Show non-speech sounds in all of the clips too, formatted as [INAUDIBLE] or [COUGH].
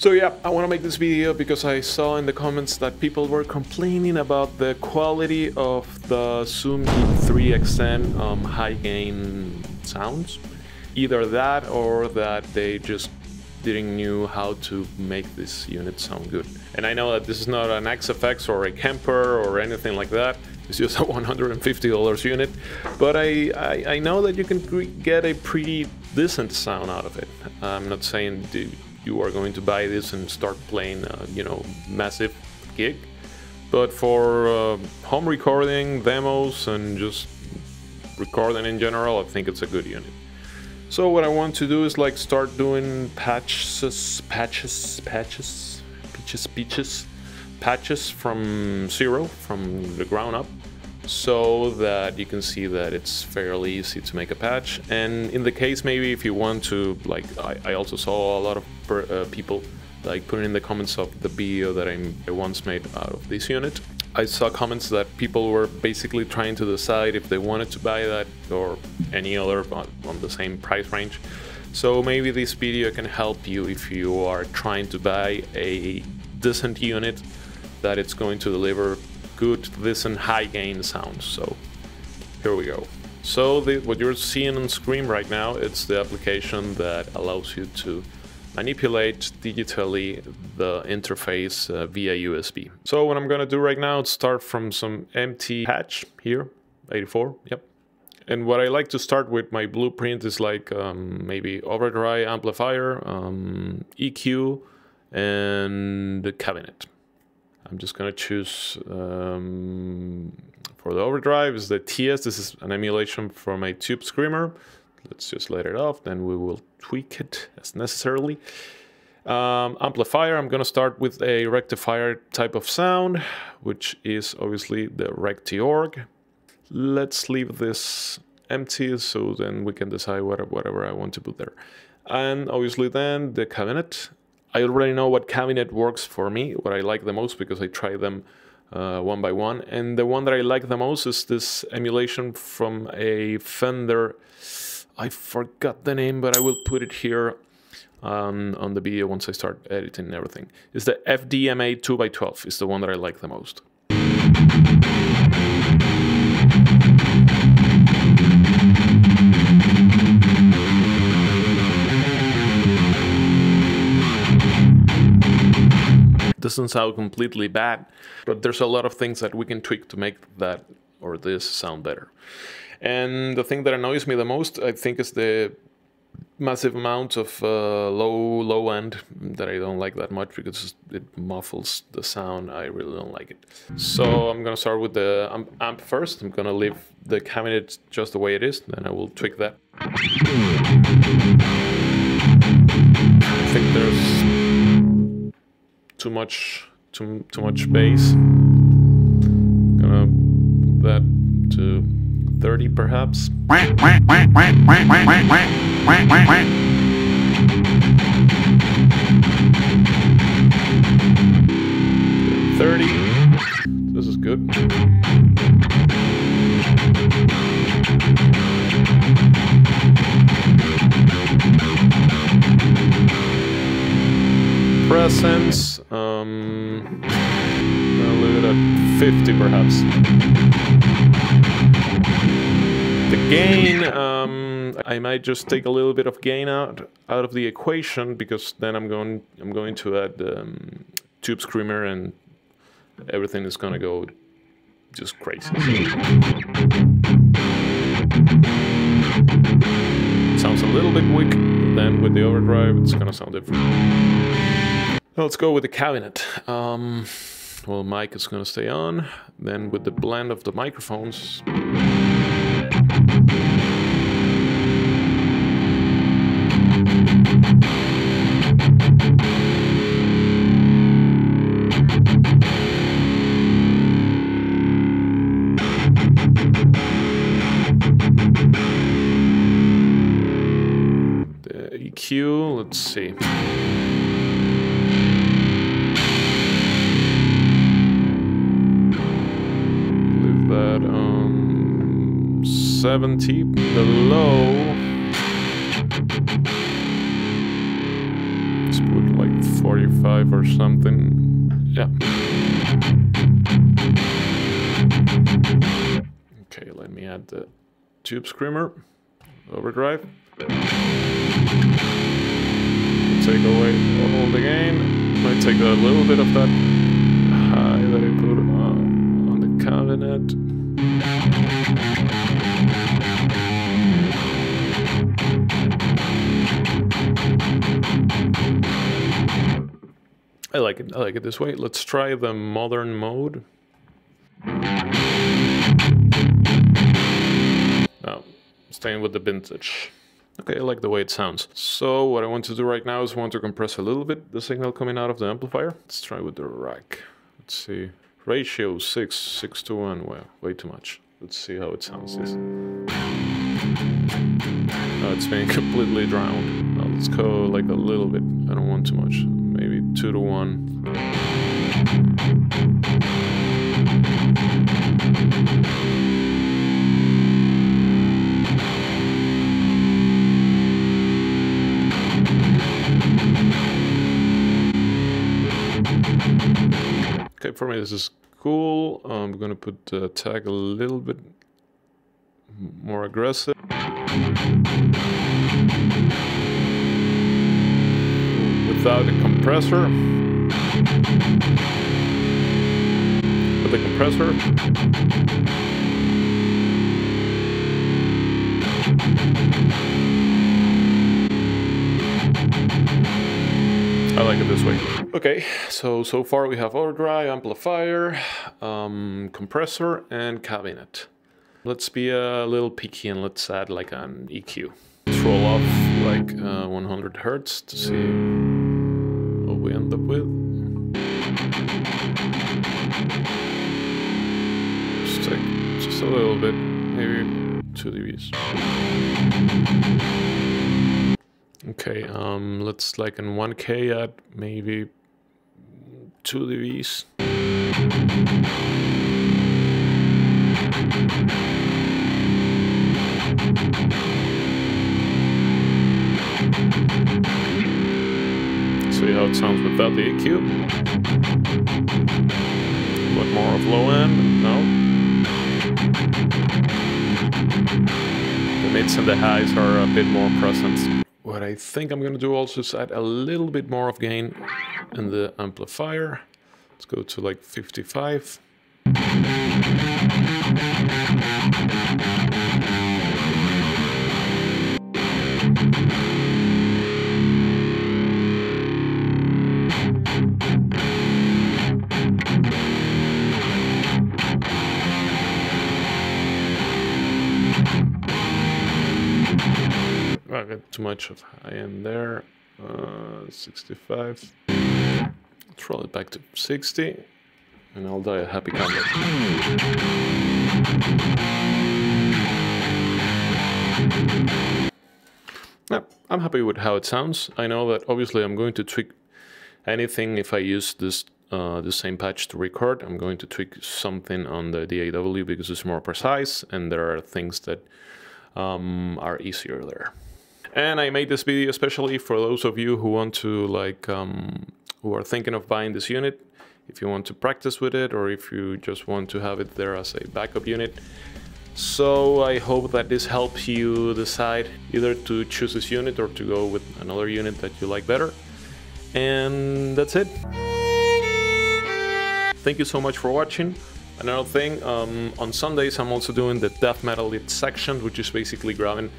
So yeah, I want to make this video because I saw in the comments that people were complaining about the quality of the Zoom G3XN um, high gain sounds. Either that or that they just didn't knew how to make this unit sound good. And I know that this is not an Axe-Fx or a Kemper or anything like that. It's just a [LAUGHS] $150 unit, but I, I, I know that you can get a pretty decent sound out of it. I'm not saying you are going to buy this and start playing, uh, you know, massive gig. But for uh, home recording, demos, and just recording in general, I think it's a good unit. So what I want to do is like start doing patches, patches, patches, peaches, peaches, patches from zero, from the ground up so that you can see that it's fairly easy to make a patch. And in the case, maybe if you want to, like, I, I also saw a lot of uh, people like putting in the comments of the video that I once made out of this unit. I saw comments that people were basically trying to decide if they wanted to buy that or any other on the same price range. So maybe this video can help you if you are trying to buy a decent unit that it's going to deliver good, decent, high gain sounds. So here we go. So the, what you're seeing on screen right now, it's the application that allows you to manipulate digitally the interface uh, via USB. So what I'm gonna do right now is start from some empty patch here, 84, yep. And what I like to start with my blueprint is like um, maybe overdrive amplifier, um, EQ, and the cabinet. I'm just gonna choose um, for the overdrive is the TS. This is an emulation from a tube screamer. Let's just let it off, then we will tweak it as necessarily. Um, amplifier, I'm gonna start with a rectifier type of sound, which is obviously the Rectiorg. Let's leave this empty so then we can decide whatever I want to put there. And obviously then the cabinet, I already know what cabinet works for me, what I like the most because I try them uh, one by one. And the one that I like the most is this emulation from a Fender. I forgot the name, but I will put it here um, on the video once I start editing everything. It's the FDMA 2x12 is the one that I like the most. Doesn't sound completely bad, but there's a lot of things that we can tweak to make that or this sound better. And the thing that annoys me the most, I think, is the massive amount of uh, low low end that I don't like that much because it muffles the sound. I really don't like it. So I'm gonna start with the amp first. I'm gonna leave the cabinet just the way it is, then I will tweak that. I think there's too much too too much bass. Gonna put that to 30 perhaps. Thirty. This is good. presence. Um, I'll leave it at 50 perhaps. The gain, um, I might just take a little bit of gain out out of the equation because then I'm going I'm going to add um, tube screamer and everything is gonna go just crazy. Sounds a little bit weak, then with the overdrive it's gonna sound different. Let's go with the cabinet. Um, well, mic is going to stay on. Then with the blend of the microphones. The EQ, let's see. 70 below let's put like 45 or something. Yeah. Okay, let me add the tube screamer. Overdrive. Take away all the gain. Might take a little bit of that high that I put on, on the cabinet. Like it. I like it this way. Let's try the modern mode. No, staying with the vintage. Okay, I like the way it sounds. So what I want to do right now is want to compress a little bit the signal coming out of the amplifier. Let's try with the rack. Let's see. Ratio 6, 6 to 1. Well, way too much. Let's see how it sounds. Oh, it's being [LAUGHS] completely drowned. Now let's go like a little bit. I don't want too much. 2 to 1. Okay, for me this is cool. I'm gonna put the tag a little bit more aggressive. Without a compressor. With the compressor. I like it this way. Okay, so so far we have overdrive, amplifier, um, compressor, and cabinet. Let's be a little picky and let's add like an EQ. Let's roll off like uh, 100 hertz to see we end up with. Just take just a little bit, maybe 2 dBs. Okay, um, let's like in 1K at maybe 2 dBs. See how it sounds without the EQ. Lot more of low end, no. The mids and the highs are a bit more present. What I think I'm going to do also is add a little bit more of gain in the amplifier. Let's go to like 55. Got too much of high end there. Uh, 65. Let's roll it back to 60. And I'll die a happy camera. Yeah, I'm happy with how it sounds. I know that obviously I'm going to tweak anything if I use this uh, the same patch to record. I'm going to tweak something on the DAW because it's more precise and there are things that um, are easier there. And I made this video especially for those of you who want to like, um, who are thinking of buying this unit. If you want to practice with it or if you just want to have it there as a backup unit. So I hope that this helps you decide either to choose this unit or to go with another unit that you like better. And that's it. Thank you so much for watching. Another thing, um, on Sundays I'm also doing the death metal section, which is basically grabbing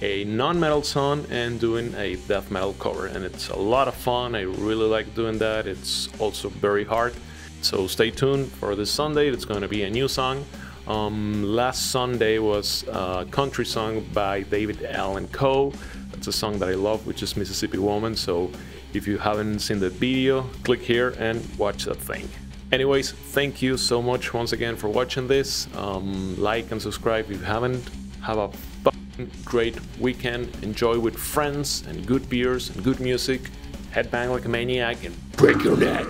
a non-metal song and doing a death metal cover. And it's a lot of fun. I really like doing that. It's also very hard. So stay tuned for this Sunday. It's going to be a new song. Um, last Sunday was a country song by David Allan Coe. That's a song that I love which is Mississippi Woman. So if you haven't seen the video click here and watch that thing. Anyways thank you so much once again for watching this. Um, like and subscribe if you haven't. Have a great weekend, enjoy with friends and good beers and good music, headbang like a maniac and break your neck.